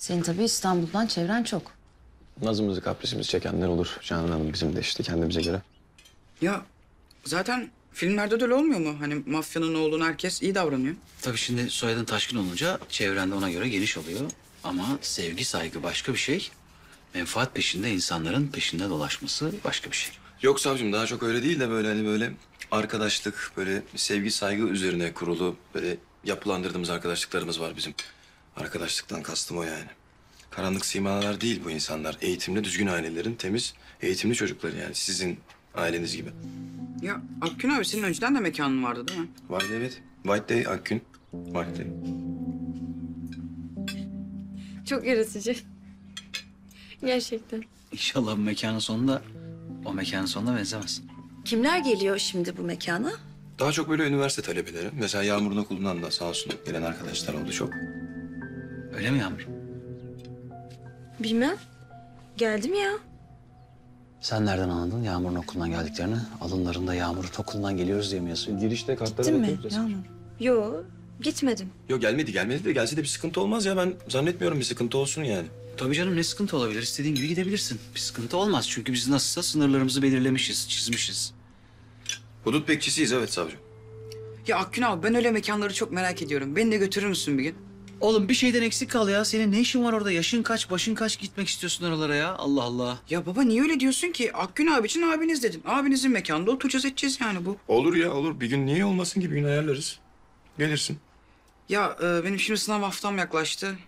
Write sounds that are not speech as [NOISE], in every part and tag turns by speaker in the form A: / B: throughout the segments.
A: Senin tabii İstanbul'dan çevren çok.
B: Nazımızı kaprisimizi çekenler olur. Canan Hanım bizim de işte kendimize göre.
C: Ya zaten filmlerde de öyle olmuyor mu? Hani mafyanın oğlunu herkes iyi davranıyor.
D: Tabii şimdi soyadın taşkın olunca çevrende ona göre geniş oluyor. Ama sevgi saygı başka bir şey. Menfaat peşinde insanların peşinde dolaşması başka bir şey.
B: Yok savcım daha çok öyle değil de böyle hani böyle arkadaşlık, böyle sevgi saygı üzerine kurulu böyle yapılandırdığımız arkadaşlıklarımız var bizim. Arkadaşlıktan kastım o yani. Karanlık simalar değil bu insanlar. Eğitimli, düzgün ailelerin temiz, eğitimli çocukları yani sizin aileniz gibi.
C: Ya Akgün abi senin önceden de mekanın vardı değil mi?
B: Vardı evet. White Day Akgün. White Day.
E: Çok yaratıcı. Gerçekten.
D: İnşallah bu mekanın sonunda o mekanın sonuna benzemez.
A: Kimler geliyor şimdi bu mekana?
B: Daha çok böyle üniversite talebeleri. Mesela Yağmur'un okulundan da sağ olsun gelen arkadaşlar oldu çok.
D: Öyle mi Yağmur?
E: Bilmem. Geldim ya.
D: Sen nereden anladın Yağmur'un okulundan geldiklerini? Alınlarında Yağmur'un okulundan geliyoruz diye mi yazıyor?
B: Girişte kartlara
A: Gittin mi?
B: bakıyoruz.
A: Yağmur?
E: Yo, gitmedim.
B: Yok gelmedi gelmedi de gelse de bir sıkıntı olmaz ya. Ben zannetmiyorum bir sıkıntı olsun yani.
D: Tabii canım ne sıkıntı olabilir? İstediğin gibi gidebilirsin. Bir sıkıntı olmaz çünkü biz nasılsa sınırlarımızı belirlemişiz, çizmişiz.
B: Hudut bekçisiyiz evet savcım.
C: Ya Akgün abi ben öyle mekanları çok merak ediyorum. Beni de götürür müsün bir gün?
D: Oğlum bir şeyden eksik kal ya. Senin ne işin var orada? Yaşın kaç, başın kaç gitmek istiyorsun oralara ya? Allah Allah.
C: Ya baba niye öyle diyorsun ki? Akgün abi için abiniz dedin. Abinizin mekanında oturacağız edeceğiz yani bu.
B: Olur ya olur. Bir gün niye olmasın ki bir gün ayarlarız. Gelirsin.
C: Ya e, benim şimdi sınav haftam yaklaştı.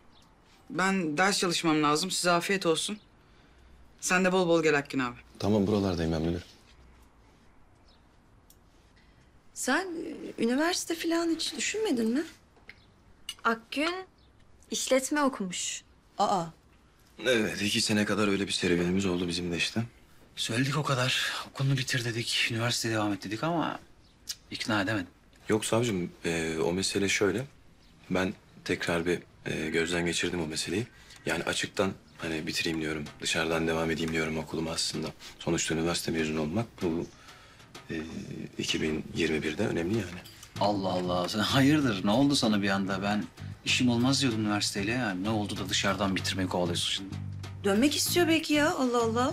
C: Ben ders çalışmam lazım. Size afiyet olsun. Sen de bol bol gel Akgün abi.
B: Tamam buralardayım ben müdür.
A: Sen e, üniversite falan hiç düşünmedin mi?
E: Akgün işletme okumuş.
A: Aa,
B: Evet iki sene kadar öyle bir serüvenimiz oldu bizim de işte.
D: Söyledik o kadar. Okulunu bitir dedik. Üniversiteye devam et dedik ama cık, ikna edemedim.
B: Yok savcım e, o mesele şöyle. Ben tekrar bir e, gözden geçirdim o meseleyi. Yani açıktan hani bitireyim diyorum. Dışarıdan devam edeyim diyorum okuluma aslında. Sonuçta üniversite mezunu olmak bu e, 2021'de önemli yani.
D: Allah Allah. Sen hayırdır? Ne oldu sana bir anda? Ben işim olmaz diyordum üniversiteyle yani. Ne oldu da dışarıdan bitirmeyi kovalıyorsun şimdi?
A: dönmek istiyor belki ya Allah Allah.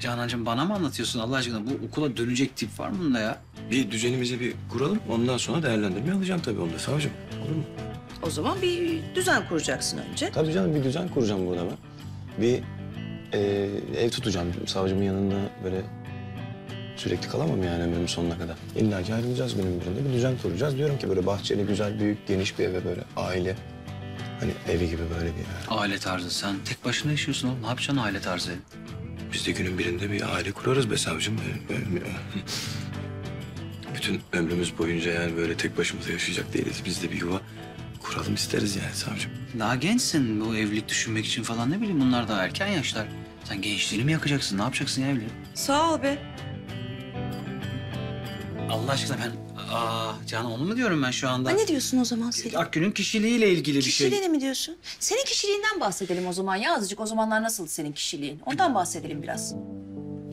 D: Canancığım bana mı anlatıyorsun Allah aşkına? Bu okula dönecek tip var mı bunda ya?
B: Bir düzenimizi bir kuralım. Ondan sonra değerlendirme alacağım tabii onu da savcım. Olur mu?
A: O zaman bir düzen kuracaksın önce.
B: Tabii canım bir düzen kuracağım burada ben. Bir e, ev tutacağım savcımın yanında böyle sürekli kalamam yani ömrümün sonuna kadar. İlla ki ayrılacağız günün birinde bir düzen kuracağız. Diyorum ki böyle bahçeli, güzel, büyük, geniş bir eve böyle aile. Hani evi gibi böyle bir yer.
D: Aile tarzı. Sen tek başına yaşıyorsun oğlum. Ne yapacaksın aile tarzı?
B: Biz de günün birinde bir aile kurarız be savcım. Ee, e, Bütün ömrümüz boyunca yani böyle tek başımıza yaşayacak değiliz. Biz de bir yuva kuralım isteriz yani savcım.
D: Daha gençsin bu evlilik düşünmek için falan ne bileyim bunlar daha erken yaşlar. Sen gençliğini mi yakacaksın? Ne yapacaksın ya evlilik?
A: Sağ ol be.
D: Allah aşkına ben... Aa Canan onu mu diyorum ben şu anda?
A: Ha, ne diyorsun o zaman Selim?
D: Akgün'ün kişiliğiyle ilgili bir şey.
A: Kişiliğini mi diyorsun? Senin kişiliğinden bahsedelim o zaman ya azıcık. O zamanlar nasıldı senin kişiliğin? Ondan bahsedelim biraz.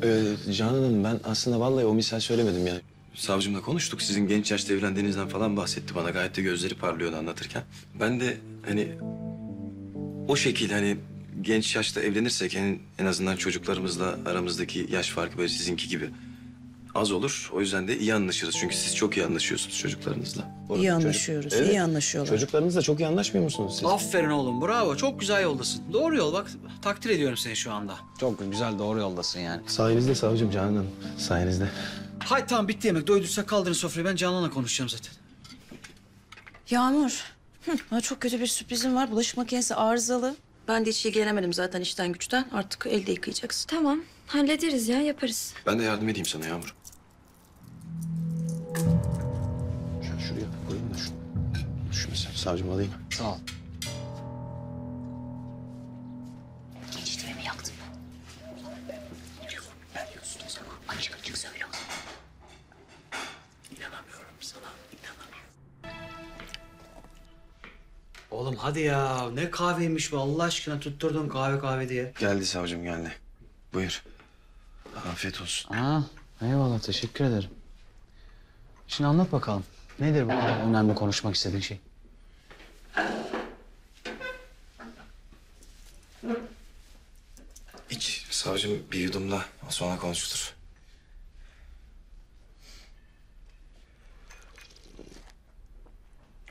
B: Ee, Canan Hanım ben aslında vallahi o misal söylemedim yani. Savcımla konuştuk. Sizin genç yaşta evlendiğinizden falan bahsetti bana. Gayet de gözleri parlıyordu anlatırken. Ben de hani o şekilde hani genç yaşta evlenirsek en, en azından çocuklarımızla aramızdaki yaş farkı böyle sizinki gibi az olur. O yüzden de iyi anlaşırız. Çünkü siz çok iyi anlaşıyorsunuz çocuklarınızla.
A: İyi anlaşıyoruz, iyi anlaşıyorlar.
B: Çocuklarınızla çok iyi anlaşmıyor musunuz siz?
D: Aferin oğlum bravo çok güzel yoldasın. Doğru yol bak takdir ediyorum seni şu anda. Çok güzel doğru yoldasın yani.
B: Sayenizde savcım Canan Hanım. Sayenizde.
D: Hay tamam bitti yemek doyduysak kaldırın sofrayı ben Canan'la konuşacağım zaten.
A: Yağmur, hı, bana çok kötü bir sürprizim var. Bulaşık makinesi arızalı. Ben de hiç ilgilenemedim zaten işten güçten. Artık elde yıkayacaksın.
E: Tamam, hallederiz ya, yaparız.
B: Ben de yardım edeyim sana Yağmur. Şöyle şuraya koyayım da şunu. Düşmesin. Savcım alayım.
D: Sağ ol.
A: Geçtiğimi yaktım. Ben yiyorsun o zaman. Açık açık söyle o zaman. İnanamıyorum sana. İnanamıyorum.
D: Oğlum hadi ya ne kahveymiş bu Allah aşkına tutturdun kahve kahve diye.
B: Geldi savcım geldi. Buyur. Afiyet olsun.
D: Aa, eyvallah teşekkür ederim. Şimdi anlat bakalım. Nedir bu önemli konuşmak istediğin şey?
B: İç savcım bir yudumla sonra konuşulur.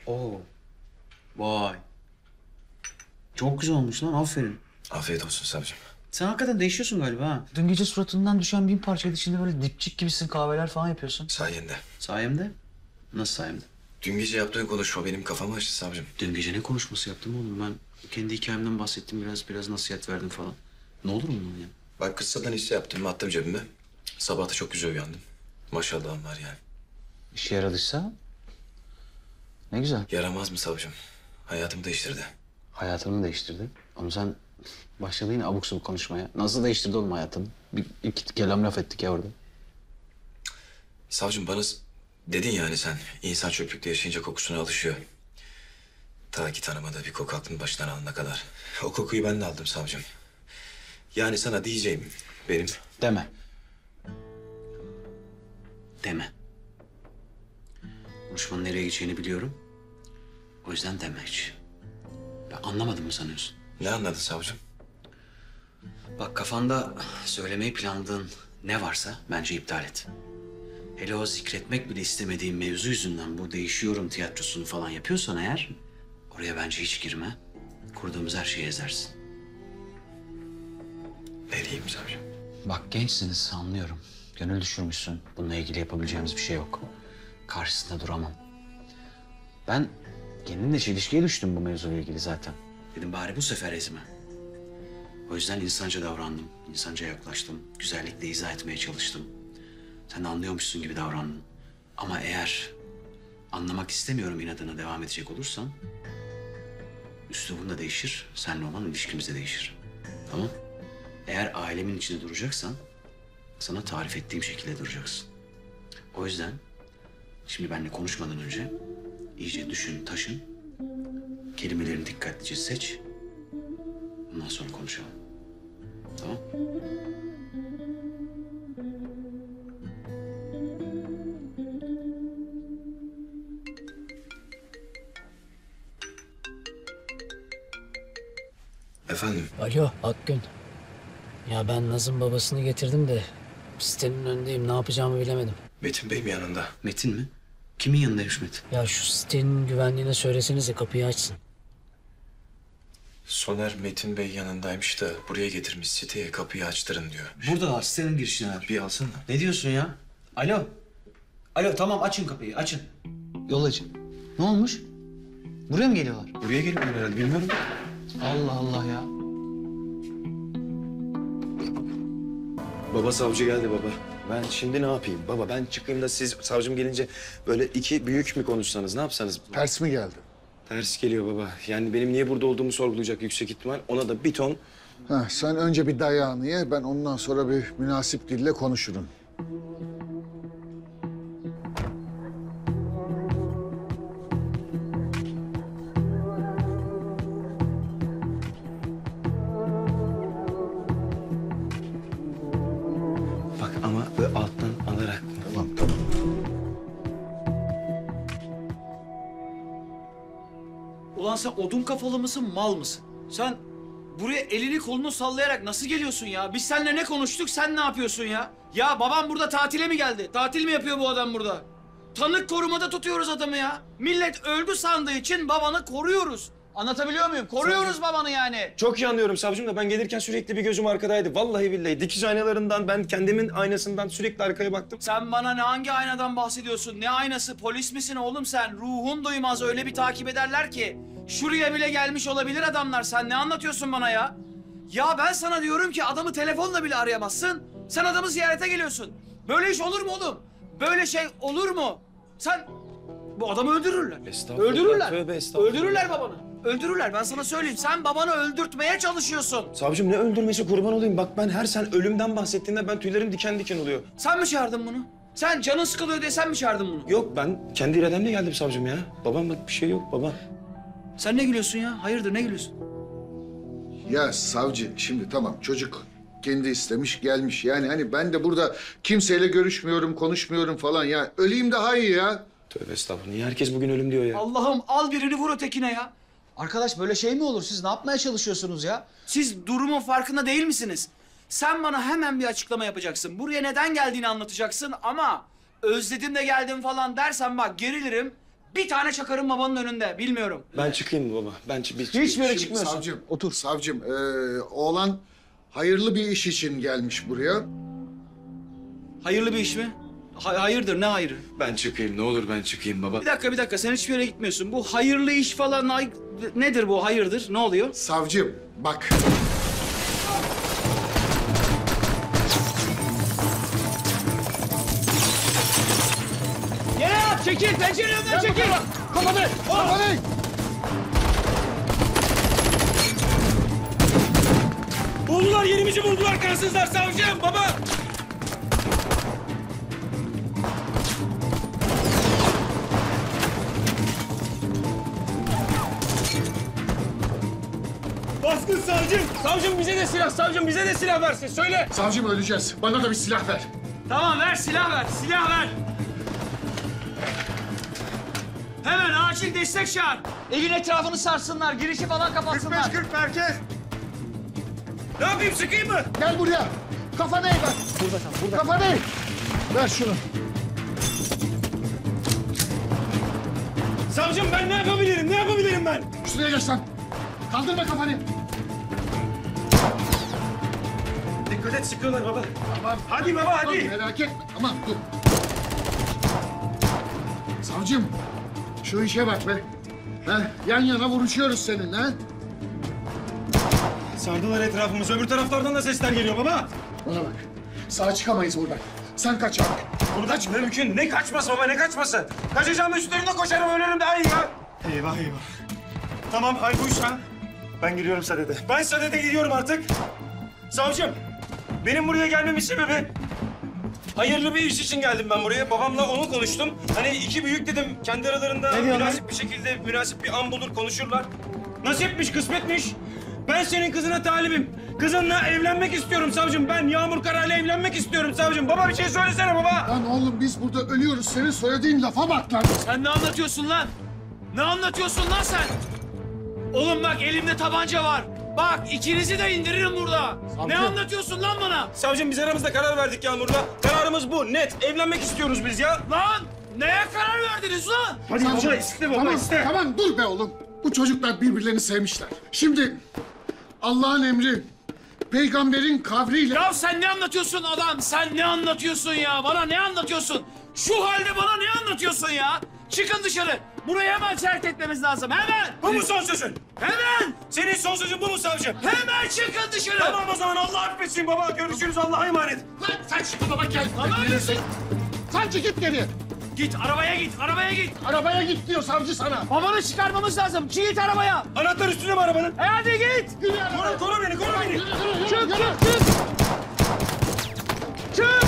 D: Oo. Vay. Çok güzel olmuş lan aferin.
B: Afiyet olsun savcım.
D: Sen hakikaten değişiyorsun galiba ha.
F: Dün gece suratından düşen bin parçaydı. Şimdi böyle dipçik gibisin kahveler falan yapıyorsun.
B: Sayende.
D: Sayemde? Nasıl sayemde?
B: Dün gece yaptığın konuşma benim kafamı açtı savcım.
D: Dün gece ne konuşması yaptım oğlum ben? Kendi hikayemden bahsettim biraz biraz nasihat verdim falan. Ne olur mu bunun ya?
B: Ben kıssadan hisse yaptım attım cebime. Sabah da çok güzel uyandım. Maşallahım var yani.
F: İşe yaradıysa ne güzel.
B: Yaramaz mı savcım? Hayatımı değiştirdi.
F: Hayatını değiştirdi? Oğlum sen başladın yine abuk sabuk konuşmaya. Nasıl değiştirdi oğlum hayatını? Bir, iki kelam laf ettik ya orada.
B: Savcım bana dedin yani sen insan çöplükte yaşayınca kokusuna alışıyor. Ta ki tanımadığı bir koku aklının başından alana kadar. O kokuyu ben de aldım savcım. Yani sana diyeceğim benim
F: Deme.
D: Deme. Konuşmanın nereye gideceğini biliyorum. O yüzden deme hiç. Ben anlamadım mı sanıyorsun?
B: Ne anladın savcım?
D: Bak kafanda söylemeyi planladığın ne varsa bence iptal et. Hele o zikretmek bile istemediğin mevzu yüzünden bu değişiyorum tiyatrosunu falan yapıyorsan eğer... ...oraya bence hiç girme. Kurduğumuz her şeyi ezersin.
B: Ne diyeyim savcım?
F: Bak gençsiniz anlıyorum. Gönül düşürmüşsün. Bununla ilgili yapabileceğimiz bir şey yok. Karşısında duramam. Ben kendimle çelişkiye düştüm bu mevzuyla ilgili zaten.
D: Dedim bari bu sefer ezme. O yüzden insanca davrandım. insanca yaklaştım. Güzellikle izah etmeye çalıştım. Sen anlıyormuşsun gibi davrandın. Ama eğer anlamak istemiyorum inadına devam edecek olursan... ...üslubun da değişir, senle olan ilişkimiz de değişir. Tamam? Eğer ailemin içinde duracaksan... ...sana tarif ettiğim şekilde duracaksın. O yüzden şimdi benimle konuşmadan önce... ...iyice düşün, taşın. Kelimelerini dikkatlice seç. Ondan sonra konuşalım. Tamam?
B: Efendim?
G: Alo Akgün. Ya ben Naz'ın babasını getirdim de sitenin önündeyim ne yapacağımı bilemedim.
B: Metin Bey mi yanında?
D: Metin mi? Kimin yanındaymış Metin?
G: Ya şu sitenin güvenliğine söylesenize kapıyı açsın.
B: Soner Metin Bey yanındaymış da buraya getirmiş siteye kapıyı açtırın diyor.
D: Buradalar, sitenin girişindeler.
B: Bir alsana.
D: Ne diyorsun ya? Alo. Alo tamam açın kapıyı, açın.
F: Yol açın. Ne olmuş? Buraya mı geliyorlar?
B: Buraya geliyorlar herhalde bilmiyorum.
F: Allah Allah ya.
B: Baba savcı geldi baba. Ben şimdi ne yapayım? Baba ben çıkayım da siz savcım gelince böyle iki büyük mü konuşsanız ne yapsanız?
H: Ters mi geldi?
B: Ters geliyor baba. Yani benim niye burada olduğumu sorgulayacak yüksek ihtimal. Ona da bir ton
H: Heh, sen önce bir dayağını ye, ben ondan sonra bir münasip dille konuşurum.
B: bak ama böyle alttan
I: sen odun kafalı mısın, mal mısın? Sen buraya elini kolunu sallayarak nasıl geliyorsun ya? Biz seninle ne konuştuk, sen ne yapıyorsun ya? Ya babam burada tatile mi geldi? Tatil mi yapıyor bu adam burada? Tanık korumada tutuyoruz adamı ya. Millet öldü sandığı için babanı koruyoruz. Anlatabiliyor muyum? Koruyoruz babanı yani.
B: Çok iyi anlıyorum savcım da ben gelirken sürekli bir gözüm arkadaydı. Vallahi billahi dikiz aynalarından ben kendimin aynasından sürekli arkaya baktım.
I: Sen bana ne hangi aynadan bahsediyorsun? Ne aynası? Polis misin oğlum sen? Ruhun duymaz öyle bir takip ederler ki. Şuraya bile gelmiş olabilir adamlar. Sen ne anlatıyorsun bana ya? Ya ben sana diyorum ki adamı telefonla bile arayamazsın. Sen adamı ziyarete geliyorsun. Böyle iş olur mu oğlum? Böyle şey olur mu? Sen bu adamı öldürürler.
B: Estağfurullah,
I: Öldürürler.
B: tövbe estağfurullah.
I: Öldürürler babanı. Öldürürler. Ben sana söyleyeyim. Sen babanı öldürtmeye çalışıyorsun.
B: Savcım ne öldürmesi kurban olayım. Bak ben her sen ölümden bahsettiğinde ben tüylerim diken diken oluyor.
I: Sen mi çağırdın bunu? Sen canın sıkılıyor diye sen mi çağırdın bunu?
B: Yok ben kendi irademle geldim savcım ya. Babam bak bir şey yok baba.
I: Sen ne gülüyorsun ya? Hayırdır ne gülüyorsun?
H: Ya savcı, şimdi tamam çocuk kendi istemiş gelmiş. Yani hani ben de burada kimseyle görüşmüyorum, konuşmuyorum falan. Ya öleyim daha iyi ya.
B: Tövbe estağfurullah. Niye herkes bugün ölüm diyor ya?
I: Allah'ım al birini vur ötekine ya.
J: Arkadaş böyle şey mi olur? Siz ne yapmaya çalışıyorsunuz ya?
I: Siz durumun farkında değil misiniz? Sen bana hemen bir açıklama yapacaksın. Buraya neden geldiğini anlatacaksın ama özledim de geldim falan dersen bak gerilirim. Bir tane çakarım babanın önünde. Bilmiyorum.
K: Ben çıkayım baba. Ben çı- bir çıkayım.
J: Hiçbir yere
H: Şimdi
J: çıkmıyorsun.
H: Savcım,
J: Otur.
H: Savcım, ee, oğlan hayırlı bir iş için gelmiş buraya.
I: Hayırlı bir iş mi? Ha- hayırdır ne hayırı?
K: Ben çıkayım ne olur ben çıkayım baba.
I: Bir dakika bir dakika sen hiçbir yere gitmiyorsun. Bu hayırlı iş falan ay- nedir bu hayırdır? Ne oluyor?
H: Savcım, bak.
I: Yere at çekil pencere önünden çekil.
H: Kafanı! Kafanı!
I: Buldular yerimizi buldular kansızlar savcım baba.
B: Baskın savcım. Savcım bize de silah. Savcım bize de silah versin. Söyle.
H: Savcım öleceğiz. Bana da bir silah ver.
I: Tamam ver silah ver silah ver. Hemen acil destek çağır. Evin etrafını sarsınlar, girişi falan kapatsınlar.
B: 45-40 merkez. Ne yapayım sıkayım mı?
H: Gel buraya. Kafanı eğ ver. Burada kal, burada. Kafanı eğ. Ver şunu.
B: Savcım ben ne yapabilirim? Ne yapabilirim ben?
H: Şuraya geç lan. Kaldırma kafanı.
B: Dikkat et sıkıyorlar baba.
H: Tamam.
B: Hadi baba hadi.
H: merak etme. Tamam dur. Savcım, şu işe bak be. Ha, yan yana vuruşuyoruz seninle. Ha?
B: Sardılar etrafımızı. Öbür taraflardan da sesler geliyor baba.
H: Bana bak. Sağa çıkamayız buradan. Sen kaç abi.
B: Burada mümkün. Ne kaçması baba ne kaçması? Kaçacağım üstlerinde koşarım ölürüm daha iyi ya. Eyvah eyvah. Tamam hay bu iş ha. Ben gidiyorum sadede. Ben sadede gidiyorum artık. Savcım benim buraya gelmemin sebebi hayırlı bir iş için geldim ben buraya. Babamla onu konuştum. Hani iki büyük dedim kendi aralarında münasip bir şekilde münasip bir an bulur konuşurlar. Nasipmiş kısmetmiş. Ben senin kızına talibim. Kızınla evlenmek istiyorum savcım. Ben Yağmur Kara'yla evlenmek istiyorum savcım. Baba bir şey söylesene baba.
H: Lan oğlum biz burada ölüyoruz. Senin söylediğin lafa bak lan.
I: Sen ne anlatıyorsun lan? Ne anlatıyorsun lan sen? Oğlum bak elimde tabanca var. Bak ikinizi de indiririm burada. Ne
H: Savcı.
I: anlatıyorsun lan bana?
B: Savcım biz aramızda karar verdik Yağmur'la. Kararımız bu. Net. Evlenmek istiyoruz biz ya.
I: Lan neye karar verdiniz lan?
B: Hadi
H: Savcım,
B: baba iste baba
H: tamam,
B: iste.
H: Tamam dur be oğlum. Bu çocuklar birbirlerini sevmişler. Şimdi Allah'ın emri peygamberin kavriyle...
I: Ya sen ne anlatıyorsun adam? Sen ne anlatıyorsun ya? Bana ne anlatıyorsun? Şu halde bana ne anlatıyorsun ya? Çıkın dışarı. Burayı hemen terk etmemiz lazım. Hemen.
B: Bu mu son sözün?
I: Hemen.
B: Senin son sözün bu mu savcım?
I: Hemen çıkın dışarı.
B: Tamam o zaman Allah affetsin baba. Görüşürüz Allah'a emanet.
H: Lan sen şu baba gel.
I: Tamam.
H: Sanki git geriye.
I: Git arabaya git. Arabaya git.
H: Arabaya git diyor savcı sana.
I: Babanı çıkarmamız lazım. Git arabaya.
B: Anahtar üstünde mi arabanın?
I: E hadi git.
B: Koru, koru beni, koru beni.
H: Yürü, yürü, yürü,
I: Çık çık çık. Çık.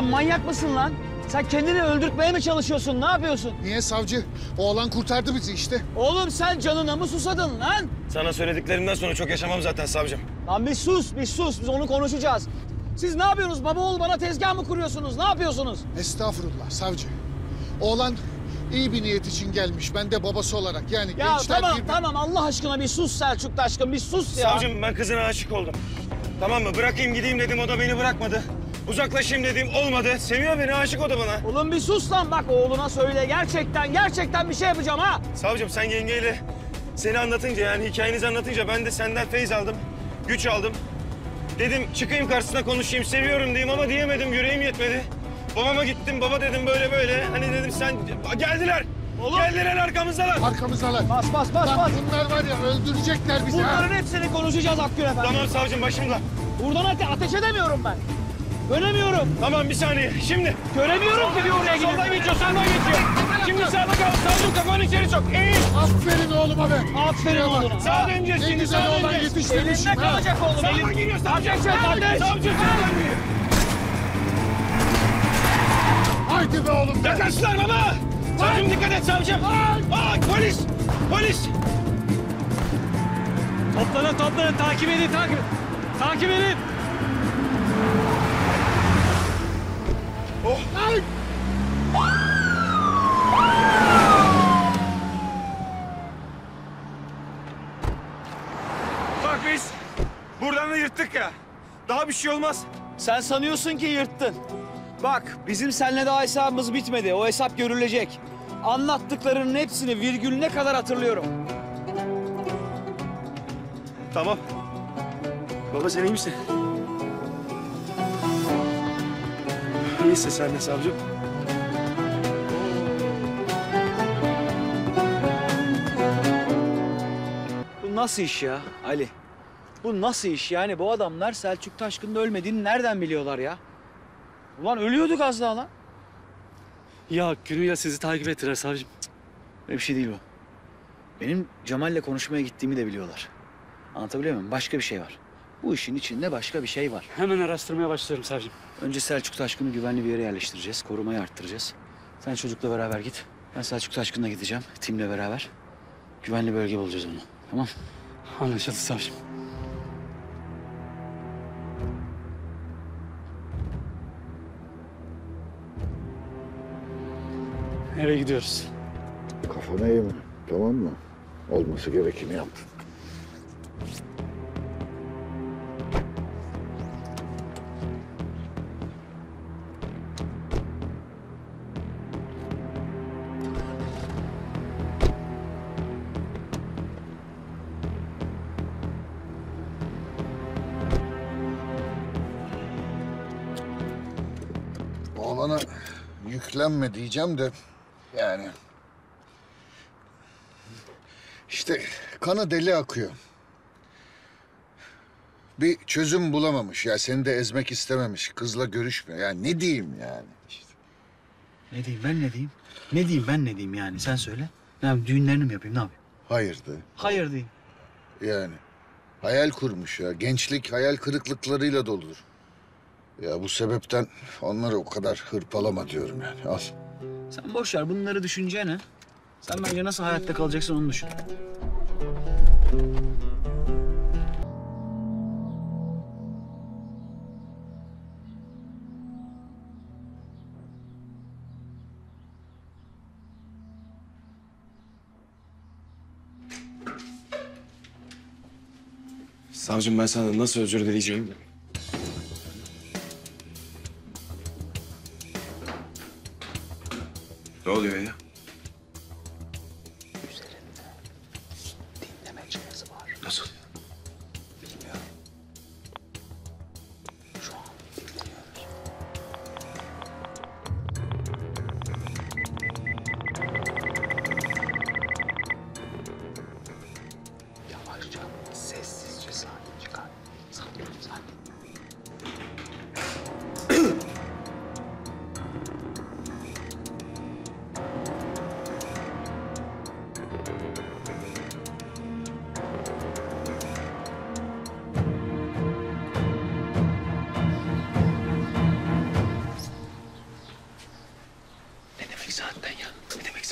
I: Sen manyak mısın lan? Sen kendini öldürtmeye mi çalışıyorsun? Ne yapıyorsun?
H: Niye savcı? Oğlan kurtardı bizi işte.
I: Oğlum sen canına mı susadın lan?
B: Sana söylediklerimden sonra çok yaşamam zaten savcım.
I: Lan bir sus, bir sus. Biz onu konuşacağız. Siz ne yapıyorsunuz? Baba oğul bana tezgah mı kuruyorsunuz? Ne yapıyorsunuz?
H: Estağfurullah savcı. Oğlan iyi bir niyet için gelmiş. Ben de babası olarak yani
I: Ya
H: gençler
I: tamam
H: bir-
I: tamam Allah aşkına bir sus Selçuk aşkım bir sus ya.
B: Savcım ben kızına aşık oldum. Tamam mı? Bırakayım gideyim dedim o da beni bırakmadı. Uzaklaşayım dediğim olmadı. Seviyor beni, aşık o da bana.
I: Oğlum bir sus lan bak oğluna söyle. Gerçekten gerçekten bir şey yapacağım ha.
B: Savcım sen yengeyle seni anlatınca yani hikayenizi anlatınca ben de senden feyz aldım. Güç aldım. Dedim çıkayım karşısına konuşayım, seviyorum diyeyim ama diyemedim, yüreğim yetmedi. Babama gittim, baba dedim böyle böyle. Hani dedim sen... Geldiler! Geldiler arkamızdalar.
H: Arkamızdalar.
I: Bas bas bas
H: Bak
I: bas.
H: bunlar var ya öldürecekler bizi ha.
I: Bunların hepsini konuşacağız Akgün efendi.
B: Tamam savcım başımda.
I: Buradan ate ateş edemiyorum ben. Göremiyorum.
B: Tamam bir saniye. Şimdi.
I: Göremiyorum ki bir oraya gidiyor.
B: Soldan geçiyor, soldan geçiyor. Şimdi sağda kal. Savcım kafanı içeri sok. Eğil.
H: Aferin oğluma be.
I: Aferin
H: bak.
I: oğluna.
B: Sağa döneceğiz
H: Ne
B: şimdi, sağa döneceğiz.
H: yetiştirmişim
I: Elinde kalacak oğlum.
B: Sağdan giriyor, sağdan.
I: Ateş et ateş.
B: Savcım sağdan giriyor.
H: Haydi be oğlum be.
B: Yaklaştılar baba. Savcım dikkat et savcım. Aa, polis. Polis.
I: Toplanın toplanın takip edin takip Takip edin.
B: Bak biz buradan da yırttık ya. Daha bir şey olmaz.
I: Sen sanıyorsun ki yırttın. Bak bizim seninle daha hesabımız bitmedi. O hesap görülecek. Anlattıklarının hepsini virgülüne kadar hatırlıyorum.
B: Tamam. Baba sen iyi misin? İyisin sen de savcım.
I: Bu nasıl iş ya Ali? Bu nasıl iş yani? Bu adamlar Selçuk Taşkın'ın ölmediğini nereden biliyorlar ya? Ulan ölüyorduk az daha lan.
L: Ya günüyle sizi takip ettiler savcım.
D: Öyle bir şey değil bu. Benim Cemal'le konuşmaya gittiğimi de biliyorlar. Anlatabiliyor muyum? Başka bir şey var. Bu işin içinde başka bir şey var.
L: Hemen araştırmaya başlıyorum savcım.
D: Önce Selçuk Taşkın'ı güvenli bir yere yerleştireceğiz. Korumayı arttıracağız. Sen çocukla beraber git. Ben Selçuk Taşkın'la gideceğim. Timle beraber. Güvenli bölge bulacağız onu. Tamam?
L: Anlaşıldı savcım. Eve gidiyoruz.
H: Kafana iyi mi? Tamam mı? Olması gerekeni yaptın. Yüklenme diyeceğim de yani işte kanı deli akıyor. Bir çözüm bulamamış ya seni de ezmek istememiş. Kızla görüşmüyor. Yani ne diyeyim yani?
D: Ne diyeyim ben ne diyeyim? Ne diyeyim ben ne diyeyim yani sen söyle. Ne yapayım düğünlerini mi yapayım ne yapayım?
H: Hayırdı
D: Hayır diyeyim.
H: yani. Hayal kurmuş ya. Gençlik hayal kırıklıklarıyla doludur. Ya bu sebepten onları o kadar hırpalama diyorum yani. Al.
D: Sen boş ver bunları düşüneceğine. Sen bence nasıl hayatta kalacaksın onu düşün.
M: Savcım ben sana nasıl özür dileyeceğim? Ne oluyor ya?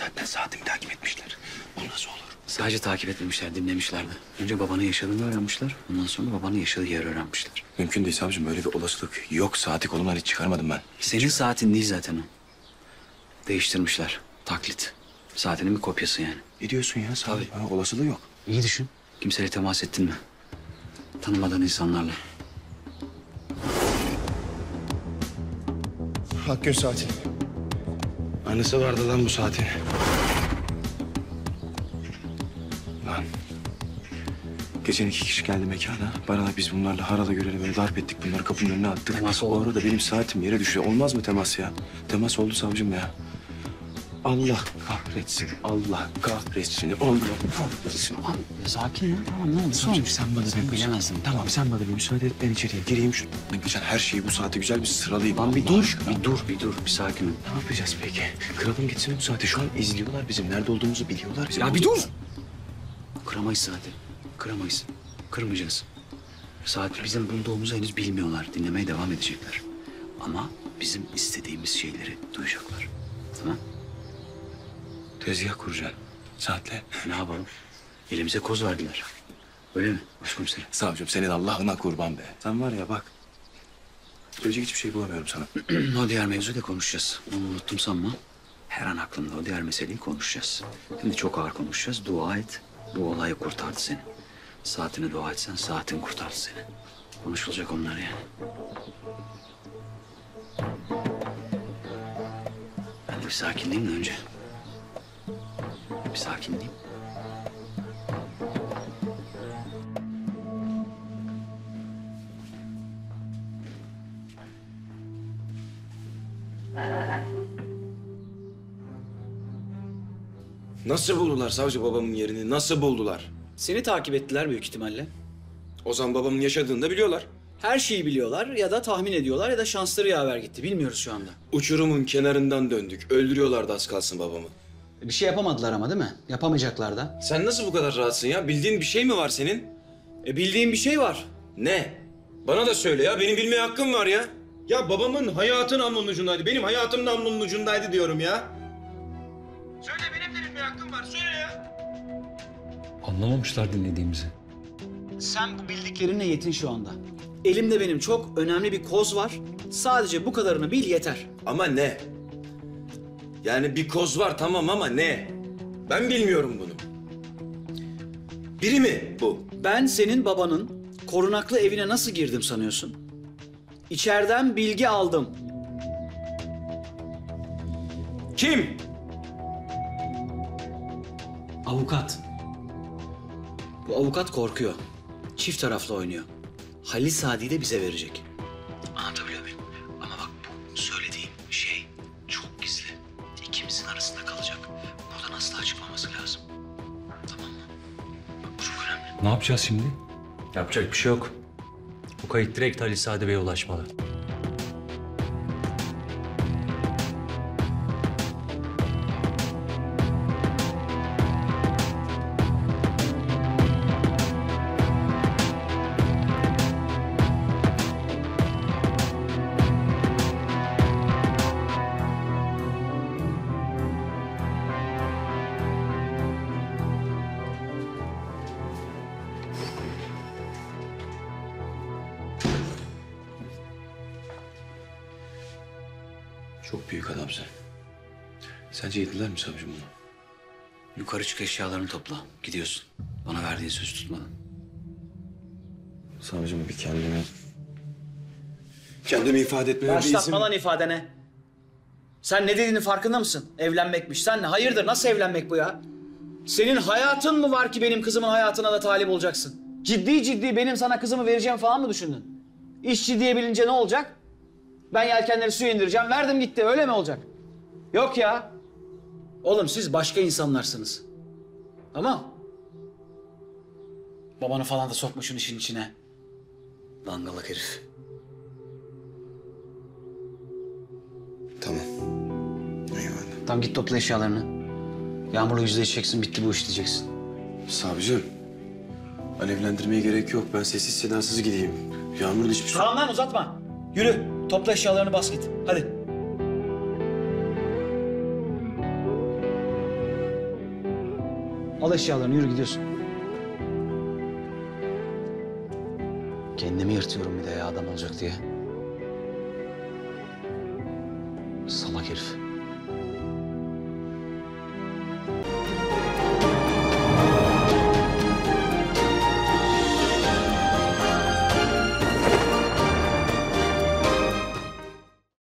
M: Saatten saatimi takip etmişler? Bu nasıl olur?
D: Sadece takip etmemişler, dinlemişlerdi. Önce babanın yaşadığını öğrenmişler. Ondan sonra babanın yaşadığı yeri öğrenmişler.
M: Mümkün değil savcım. Böyle bir olasılık yok. Saati kolumdan hiç çıkarmadım ben.
D: Senin saatin değil zaten o. Değiştirmişler. Taklit. Saatinin bir kopyası yani.
M: Ne diyorsun ya? Tabii. Ha, olasılığı yok.
D: İyi düşün. Kimseyle temas ettin mi? Tanımadığın insanlarla.
N: Akgün saati.
B: Anısı vardı lan bu saatin. Lan. Geçen iki kişi geldi mekana. Bana biz bunlarla harala göreli böyle darp ettik. Bunları kapının önüne attık.
D: Temas
B: o
D: oldu.
B: arada benim saatim yere düştü. Olmaz mı temas ya? Temas oldu savcım ya. Allah kahretsin. Allah kahretsin. Allah kahretsin.
D: Tamam sakin ya tamam ne oldu?
B: Savcım sen bana
D: Sen
B: bir
D: bilemezsin.
B: Tamam sen bana bir müsaade et ben içeriye gireyim şu. Geçen her şeyi bu saate güzel bir sıralayayım.
D: Lan bir dur, bir dur, bir dur. Bir sakin ol.
B: Ne yapacağız peki? Kıralım gitsin bu saate. Şu an izliyorlar bizim. Nerede olduğumuzu biliyorlar. Bizim
D: Ya bir dur. Kıramayız saati. Kıramayız. Kırmayacağız. Saati bizim bulduğumuzu henüz bilmiyorlar. Dinlemeye devam edecekler. Ama bizim istediğimiz şeyleri duyacaklar. Tamam?
B: Tezgah kuracaksın. Saatle.
D: Ne yapalım? Elimize koz verdiler. Öyle mi başkomiserim?
B: Savcım senin Allah'ına kurban be. Sen var ya bak. Söyleyecek hiçbir şey bulamıyorum sana. [CLEARS THROAT]
D: o diğer mevzuyu da konuşacağız. Onu unuttum sanma. Her an aklımda o diğer meseleyi konuşacağız. Şimdi çok ağır konuşacağız. Dua et. Bu olayı kurtardı seni. Saatini dua etsen saatin kurtardı seni. Konuşulacak onlar yani. Ben de bir sakinleyeyim de önce. Bir sakinleyeyim.
B: Nasıl buldular savcı babamın yerini? Nasıl buldular?
I: Seni takip ettiler büyük ihtimalle.
B: Ozan babamın yaşadığını da biliyorlar.
I: Her şeyi biliyorlar ya da tahmin ediyorlar ya da şansları yaver gitti. Bilmiyoruz şu anda.
B: Uçurumun kenarından döndük. Öldürüyorlardı az kalsın babamı.
D: Bir şey yapamadılar ama değil mi? Yapamayacaklar da.
B: Sen nasıl bu kadar rahatsın ya? Bildiğin bir şey mi var senin?
I: E bildiğim bir şey var.
B: Ne? Bana da söyle ya. Benim bilmeye hakkım var ya. Ya babamın hayatı namlunun ucundaydı. Benim hayatım namlunun ucundaydı diyorum ya. Söyle benim de bilmeye hakkım var. Söyle ya.
L: Anlamamışlar dinlediğimizi.
I: Sen bu bildiklerinle yetin şu anda. Elimde benim çok önemli bir koz var. Sadece bu kadarını bil yeter.
B: Ama ne? Yani bir koz var tamam ama ne? Ben bilmiyorum bunu. Biri mi bu?
I: Ben senin babanın korunaklı evine nasıl girdim sanıyorsun? İçeriden bilgi aldım.
B: Kim?
I: Avukat. Bu avukat korkuyor. Çift taraflı oynuyor. Halil Sadi'yi de bize verecek.
L: Ne yapacağız şimdi? Yapacak bir şey yok. Bu kayıt direkt Ali Sadi Bey'e ulaşmalı.
B: Çok büyük adamsın. Sence yediler mi savcım bunu?
D: Yukarı çık eşyalarını topla. Gidiyorsun. Bana verdiğin söz tutmadın.
B: Savcım bir kendimi... Kendimi ifade etmeme bir izin...
I: Başlatma lan ifadene. Sen ne dediğinin farkında mısın? Evlenmekmiş. Sen ne? Hayırdır? Nasıl evlenmek bu ya? Senin hayatın mı var ki benim kızımın hayatına da talip olacaksın? Ciddi ciddi benim sana kızımı vereceğim falan mı düşündün? İş ciddiye bilince ne olacak? Ben yelkenleri suya indireceğim. Verdim gitti. Öyle mi olacak? Yok ya. Oğlum siz başka insanlarsınız. Tamam. Babanı falan da sokmuşsun işin içine.
D: Dangalak herif.
B: Tamam. Eyvallah.
D: Tamam git topla eşyalarını. Yağmur'la yüzleşeceksin. Bitti bu iş diyeceksin.
B: Savcım. Alevlendirmeye gerek yok. Ben sessiz sedasız gideyim. Yağmur'un hiçbir şey...
I: Tamam lan uzatma. Yürü. Topla eşyalarını bas git. Hadi. Al eşyalarını yürü gidiyorsun.
D: Kendimi yırtıyorum bir de ya adam olacak diye. Salak herif.